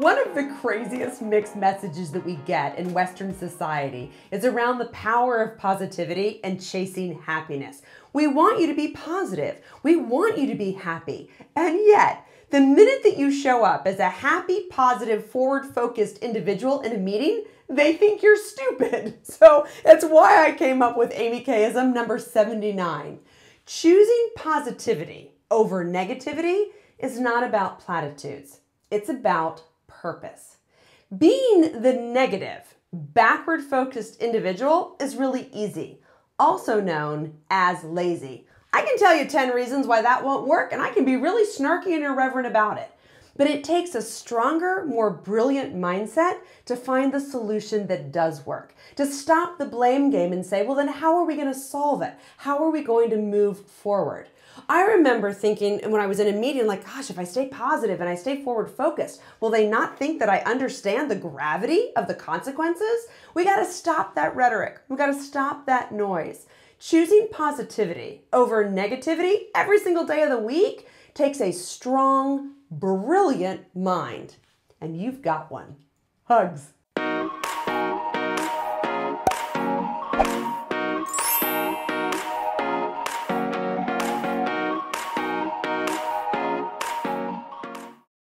One of the craziest mixed messages that we get in Western society is around the power of positivity and chasing happiness. We want you to be positive. We want you to be happy. And yet, the minute that you show up as a happy, positive, forward focused individual in a meeting, they think you're stupid. So that's why I came up with AmyKism number 79. Choosing positivity over negativity is not about platitudes, it's about purpose. Being the negative, backward focused individual is really easy, also known as lazy. I can tell you 10 reasons why that won't work, and I can be really snarky and irreverent about it. But it takes a stronger, more brilliant mindset to find the solution that does work. To stop the blame game and say, well, then how are we going to solve it? How are we going to move forward? I remember thinking when I was in a meeting, like, gosh, if I stay positive and I stay forward focused, will they not think that I understand the gravity of the consequences? We got to stop that rhetoric. We got to stop that noise. Choosing positivity over negativity every single day of the week takes a strong, brilliant mind. And you've got one. Hugs.